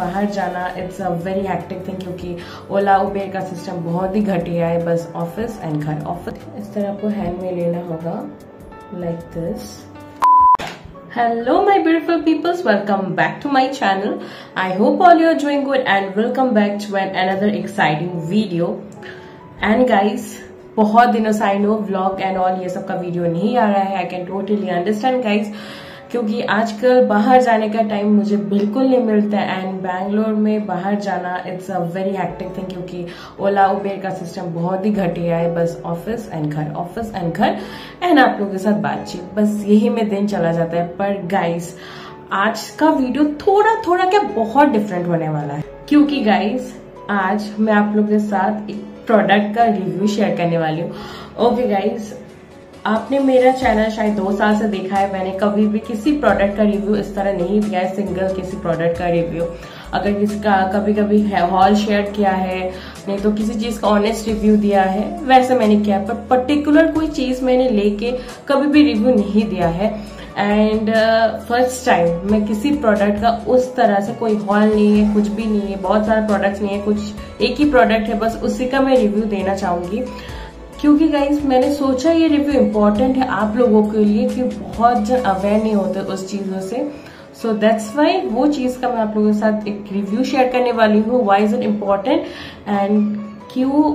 बाहर जाना it's a very hectic thing क्योंकि ओला उबेर का सिस्टम बहुत ही घटिया है बस ऑफ़िस एंड घर ऑफ़िस इस तरह आपको हैंड में लेना होगा like this Hello my beautiful peoples, welcome back to my channel. I hope all you are doing good and welcome back to an another exciting video. And guys, बहुत दिनों से I know vlog and all ये सब का video नहीं आ रहा है I can totally understand guys क्योंकि आजकल बाहर जाने का टाइम मुझे बिल्कुल नहीं मिलता एंड बैंगलोर में बाहर जाना it's a very hectic thing क्योंकि ओला उबेर का सिस्टम बहुत ही घटिया है, बस ऑफ़िस एंड घर ऑफ़िस एंड घर एंड आप लोगों के साथ बातचीत, बस यही में दिन चला जाता है। पर गाइस आज का वीडियो थोड़ा थोड़ा क्या बहुत डिफरेंट होने वाला है। क्योंकि गाइस आज मैं आप लोगों के साथ एक प्रोडक्ट का रिव्यू शेयर करने वाली हूँ। ओके गाइस आपने मेरा चैनल शायद दो साल से देखा है, मैंने कभी भी किसी प्रोडक्ट का रिव्यू इस तरह नहीं दिया है सिंगल किसी प्रोडक्ट का रिव्यू अगर किसका कभी कभी हॉल शेयर किया है, नहीं तो किसी चीज़ का ऑनेस्ट रिव्यू दिया है, वैसे मैंने किया पर पर्टिकुलर कोई चीज़ मैंने लेके कभी भी रिव्यू नहीं दिया है। एंड फ़र्स्ट टाइम मैं किसी प्रोडक्ट का उस तरह से कोई हॉल नहीं है, कुछ भी नहीं है, बहुत सारे प्रोडक्ट्स नहीं है, कुछ एक ही प्रोडक्ट है, बस उसी का मैं रिव्यू देना चाहूँगी। क्योंकि गाइज़ मैंने सोचा ये रिव्यू इम्पोर्टेंट है आप लोगों के लिए कि बहुत जन अवेयर नहीं होते उस चीज़ों से। सो दैट्स वाई वो चीज़ का मैं आप लोगों के साथ एक रिव्यू शेयर करने वाली हूँ why is it important and क्यों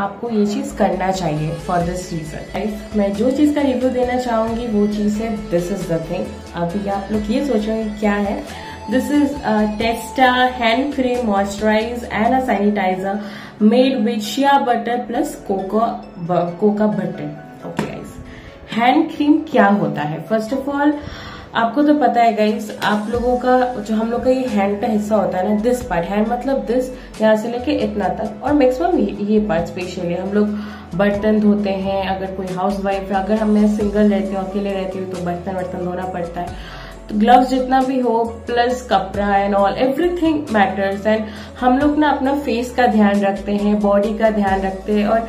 आपको ये चीज़ करना चाहिए फॉर दिस रीजन मैं जो चीज़ का रिव्यू देना चाहूँगी, वो चीज़ है दिस इज़ द थिंग अभी आप लोग ये सोचोगे क्या है? This is Testa hand cream moisturise and a sanitiser made with shea butter plus cocoa cocoa butter okay guys hand cream क्या होता है? फ़र्स्ट ऑफ़ ऑल आपको तो पता है गाइस आप लोगों का जो हम लोग का ये हैंड का हिस्सा होता है ना दिस पार्ट हैंड मतलब दिस यहाँ से लेके इतना तक. और मैक्सिमम ये, पार्ट स्पेशली हम लोग बर्तन धोते हैं अगर कोई हाउस वाइफ अगर हम मैं सिंगल रहती हूँ अकेले रहती हूँ तो बर्तन वर्तन धोना पड़ता है। ग्लव्स जितना भी हो प्लस कपड़ा and all everything matters and हम लोग ना अपना फेस का ध्यान रखते हैं बॉडी का ध्यान रखते हैं और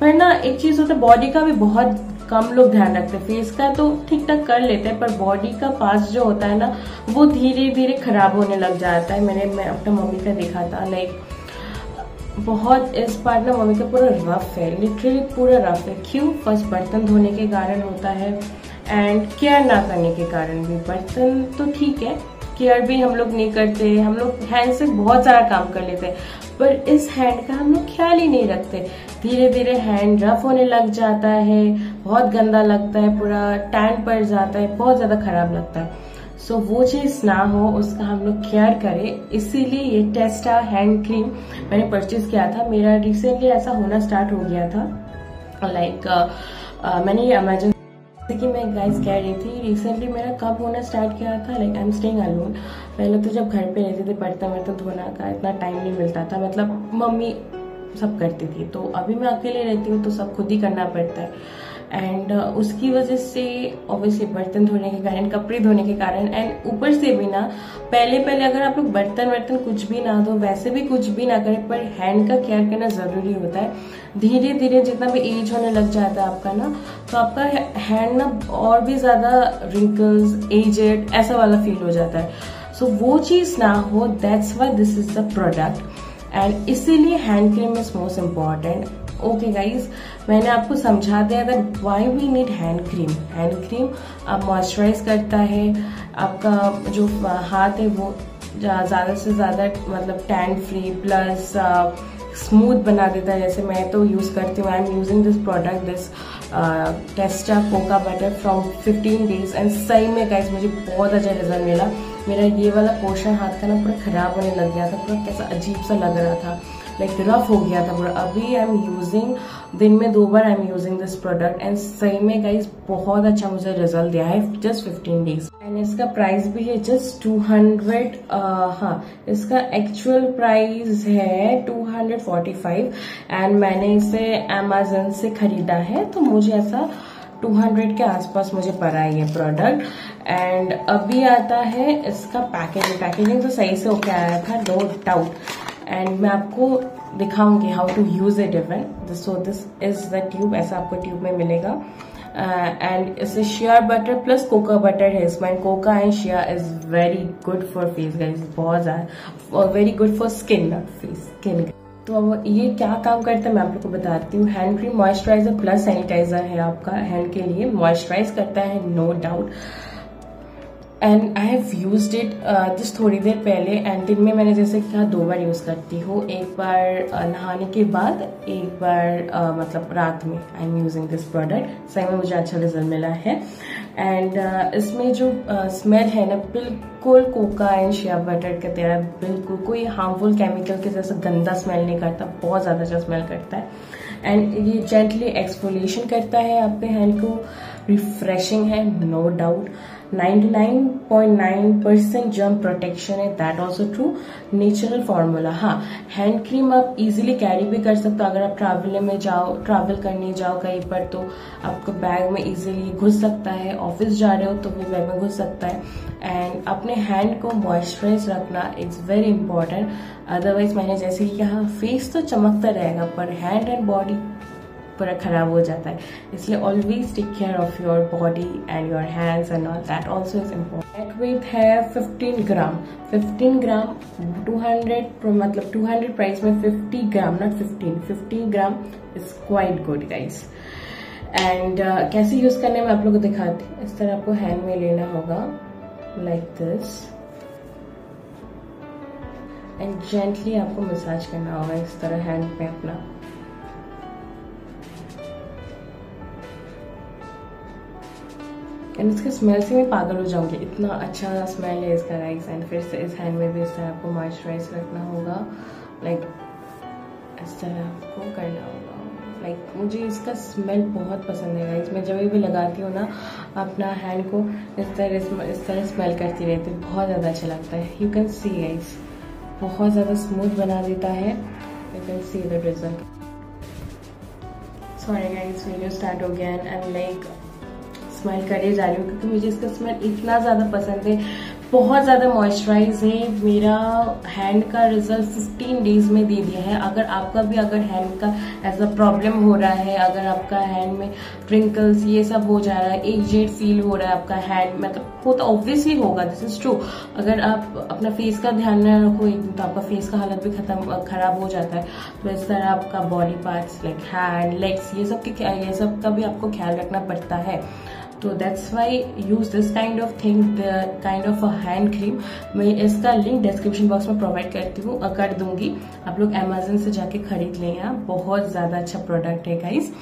पर ना एक चीज़ होता है बॉडी का भी बहुत कम लोग ध्यान रखते हैं। फेस का तो ठीक ठाक कर लेते हैं, पर बॉडी का पास जो होता है ना, वो धीरे धीरे खराब होने लग जाता है। मैंने, मैं अपना मम्मी का देखा था लाइक बहुत इस पार्ट ना मम्मी का पूरा रफ है लिटरली पूरा रफ है। क्यों? फ़र्स्ट बर्तन धोने के कारण होता है। एंड केयर ना करने के कारण भी बर्तन तो ठीक है केयर भी हम लोग नहीं करते हम लोग हैंड से बहुत सारा काम कर लेते हैं पर इस हैंड का हम लोग ख्याल ही नहीं रखते। धीरे धीरे हैंड रफ होने लग जाता है बहुत गंदा लगता है पूरा टैन पड़ जाता है बहुत ज़्यादा खराब लगता है। सो so, वो चीज़ ना हो उसका हम लोग केयर करें। इसीलिए ये टेस्टा हैंड क्रीम मैंने परचेज किया था। मेरा रिसेंटली ऐसा होना स्टार्ट हो गया था। लाइक like, uh, uh, मैंने ये अमेजन जैसे कि मैं गाइस कह रही थी रिसेंटली मेरा कब होना स्टार्ट किया था? Like I am staying alone पहले तो जब घर पे रहते थे बर्तन वर्तन धोना का इतना टाइम नहीं मिलता था। मतलब मम्मी सब करती थी तो अभी मैं अकेले रहती हूँ तो सब खुद ही करना पड़ता है। एंड uh, उसकी वजह से ऑब्वियसली बर्तन धोने के कारण कपड़े धोने के कारण एंड ऊपर से भी ना पहले पहले अगर आप लोग बर्तन वर्तन कुछ भी ना धो वैसे भी कुछ भी ना करें पर हैंड का केयर करना ज़रूरी होता है। धीरे धीरे जितना भी एज होने लग जाता है आपका ना तो आपका हैंड ना और भी ज़्यादा रिंकल्स एजेड ऐसा वाला फील हो जाता है। सो so, वो चीज़ ना हो that's why this is the product and इसीलिए hand cream is most important okay guys मैंने आपको समझा दिया that why we need hand cream hand cream आप मॉइस्चराइज करता है, आपका जो हाथ है वो ज़्यादा से ज़्यादा मतलब टैन फ्री प्लस स्मूथ बना देता है। जैसे मैं तो यूज़ करती हूँ I am using this product this Testa cocoa butter from 15 days and सही में गाइज़ मुझे बहुत अच्छा रिज़ल्ट मिला। मेरा ये वाला पोर्शन हाथ का ना पूरा खराब होने लग गया था, पूरा कैसा अजीब सा लग रहा था। लाइक रफ हो गया था पूरा। अभी आई एम यूजिंग दिन में दो बार I am using this product and सही में गाइज़ बहुत अच्छा मुझे रिज़ल्ट दिया है जस्ट फिफ्टीन डेज़ एंड इसका प्राइस भी है जस्ट टू हंड्रेड हाँ इसका एक्चुअल प्राइस है two hundred forty five and मैंने इसे अमेजन से खरीदा है तो मुझे ऐसा 200 के आसपास मुझे पड़ा है ये प्रोडक्ट एंड अभी आता है इसका पैकेजिंग पैकेजिंग तो सही से होके आया था नो डाउट एंड मैं आपको दिखाऊँगी how to use it even so this is the tube ऐसा आपको ट्यूब में मिलेगा. एंड इससे shea butter plus cocoa butter है. इसमें cocoa and shea is very good for face guys बहुत ज़्यादा very good for skin face skin तो अब ये क्या काम करता है, मैं आप लोग को बताती हूँ. Hand cream moisturiser plus sanitiser है आपका हैंड के लिए मॉइस्चराइज करता है no doubt and I have use it just थोड़ी देर पहले एंड दिन में मैंने जैसे कहा दो बार यूज़ करती हूँ। एक बार uh, नहाने के बाद एक बार uh, मतलब रात में I am using this product सही में मुझे अच्छा रिज़ल्ट मिला है। एंड uh, इसमें जो स्मेल uh, है ना बिल्कुल कोका एंड शिया बटर के तेरा बिल्कुल कोई हार्मफुल केमिकल के जैसा गंदा स्मेल नहीं करता बहुत ज़्यादा अच्छा स्मेल करता है। एंड ये जेंटली एक्सपोलेशन करता है आपके हैंड को। रिफ्रेशिंग है no doubt 99.9 percent germ protection है that also true natural formula हाँ. हैंड क्रीम आप इजीली कैरी भी कर सकते हो, अगर आप ट्रैवल में जाओ ट्रैवल करने जाओ कहीं पर तो आपको बैग में इजीली घुस सकता है. ऑफ़िस जा रहे हो तो भी बैग में घुस सकता है. एंड अपने हैंड को मॉइस्चराइज रखना इट्स वेरी इंपॉर्टेंट अदरवाइज़ मैंने जैसे कि कहा फेस तो चमकता रहेगा, पर हैंड एंड बॉडी पूरा खराब हो जाता है। इसलिए always take care of your body and your hands and all that also is important weight है 15 ग्राम 15 ग्राम 200 मतलब 200 प्राइस में 50 gram not 15 50 gram is quite good guys and कैसे यूज़ करने में आप लोग को दिखाती इस तरह आपको हैंड में लेना होगा लाइक दिस एंड जेंटली आपको मसाज करना होगा इस तरह हैंड पे अपना। एंड इसके स्मेल से मैं पागल हो जाऊँगी। इतना अच्छा स्मेल है इसका राइस एंड फिर से इस हैंड में भी इस तरह आपको मॉइस्चराइज रखना होगा। लाइक इस तरह आपको करना होगा। लाइक मुझे इसका स्मेल बहुत पसंद है गाइस मैं जब भी लगाती हूँ ना, अपना हैंड को इस तरह इस तरह स्मेल करती रहती हूँ। बहुत ज़्यादा अच्छा लगता है। यू कैन सी गाइस बहुत ज़्यादा स्मूथ बना देता है। You can see the result sorry guys video start हो गया एंड लाइक स्मेल करे जा रही हूँ, क्योंकि मुझे इसका स्मेल इतना ज़्यादा पसंद है। बहुत ज़्यादा मॉइस्चराइज है। मेरा हैंड का रिज़ल्ट 15 डेज़ में दे दिया है। अगर आपका भी अगर हैंड का ऐसा प्रॉब्लम हो रहा है, अगर आपका हैंड में ट्रिंकल्स ये सब हो जा रहा है, एक जेड फील हो रहा है आपका हैंड मतलब वो तो ऑब्वियसली होगा। दिस इज़ ट्रू अगर आप अपना फेस का ध्यान न रखो, एक तो आपका फेस का हालत भी खत्म, खराब हो जाता है। तो इस तरह आपका body parts like hand legs ये सब के ये सब का भी आपको ख्याल रखना पड़ता है। तो that's why use this kind of thing kind of a hand cream मैं इसका लिंक डिस्क्रिप्शन बॉक्स में प्रोवाइड करती हूँ। कर दूँगी, आप लोग अमेजोन से जाके खरीद लें। बहुत ज़्यादा अच्छा प्रोडक्ट है गाइस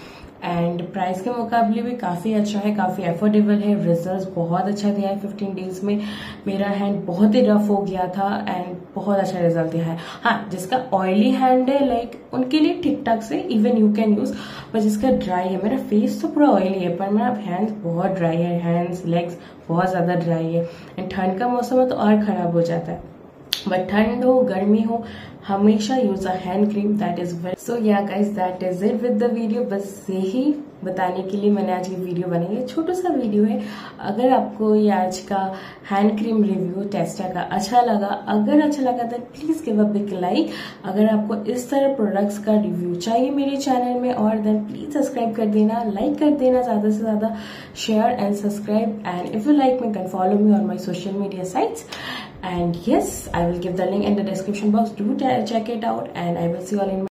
एंड प्राइस के मुकाबले भी काफ़ी अच्छा है, काफ़ी एफोर्डेबल है। रिज़ल्ट बहुत अच्छा दिया है 15 डेज़ में। मेरा हैंड बहुत ही रफ हो गया था एंड बहुत अच्छा रिज़ल्ट दिया है। हाँ जिसका ऑयली हैंड है लाइक उनके लिए ठीक ठाक से इवन यू कैन यूज़ पर जिसका ड्राई है, मेरा फेस तो पूरा ऑयली है, पर मेरा हैंड्स बहुत ड्राई है। हैंड्स लेग्स बहुत ज़्यादा ड्राई है। एंड ठंड का मौसम है तो और खराब हो जाता है। बट ठंड हो, गर्मी हो, हमेशा use a hand cream that is very so या guys that is it with the video बस यही बताने के लिए मैंने आज ये वीडियो बनाई है। छोटा सा वीडियो है। अगर आपको ये आज का हैंड क्रीम रिव्यू टेस्टा का अच्छा लगा, अगर अच्छा लगा तो please give a big like अगर आपको इस तरह प्रोडक्ट्स का रिव्यू चाहिए मेरे चैनल में, और देन प्लीज़ सब्सक्राइब कर देना लाइक कर देना ज़्यादा से ज़्यादा। Share and subscribe and if you like me can follow me on my social media sites and yes i will give the link in the description box. Do check it out and i will see you all in